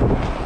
Thank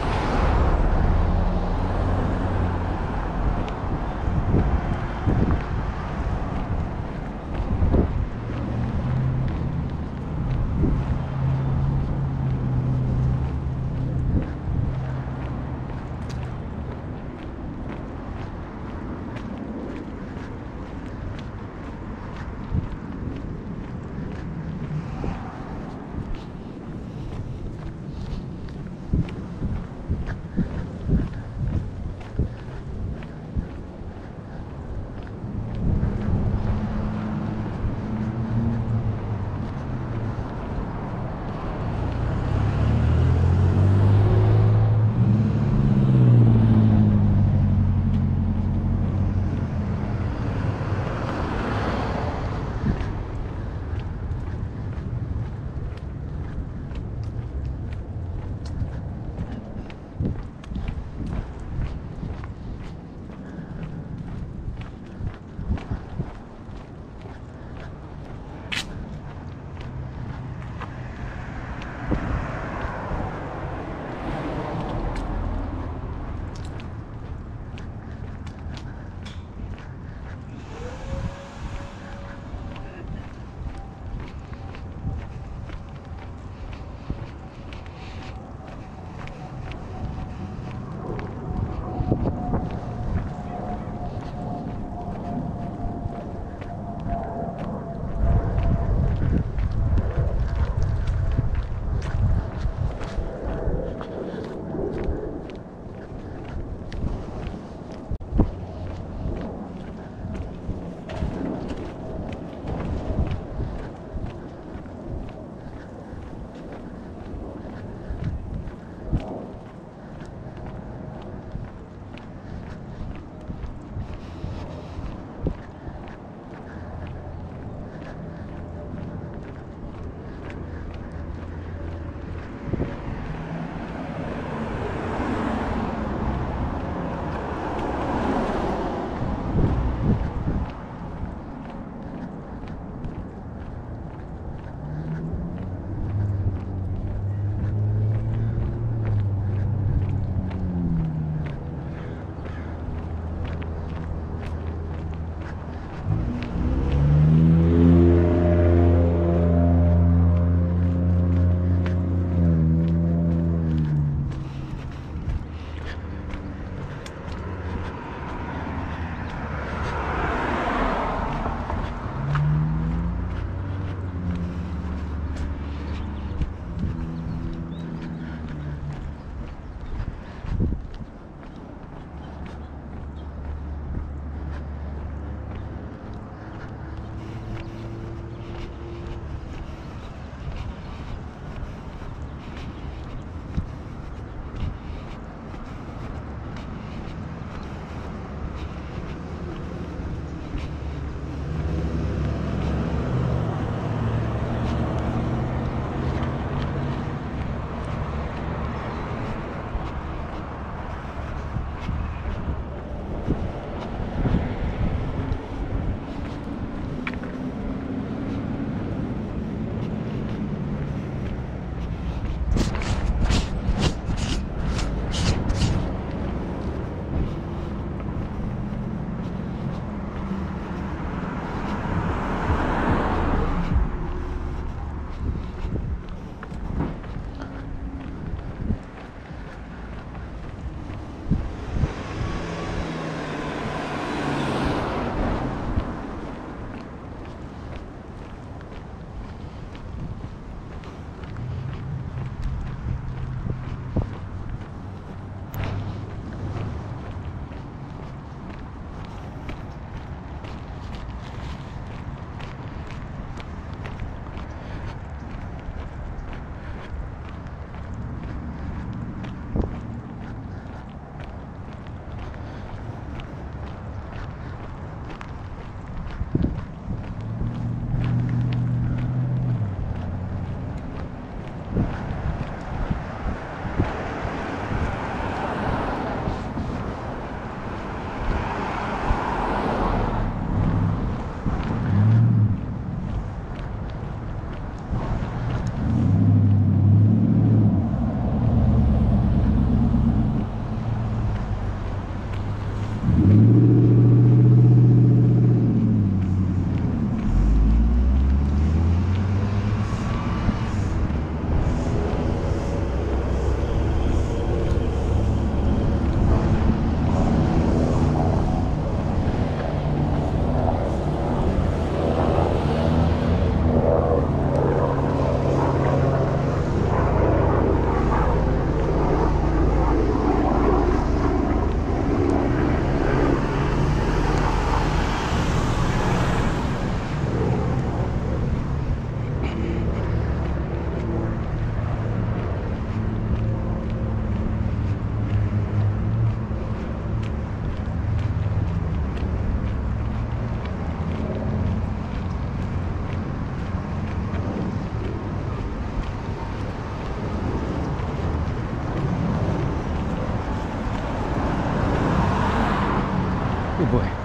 Good boy.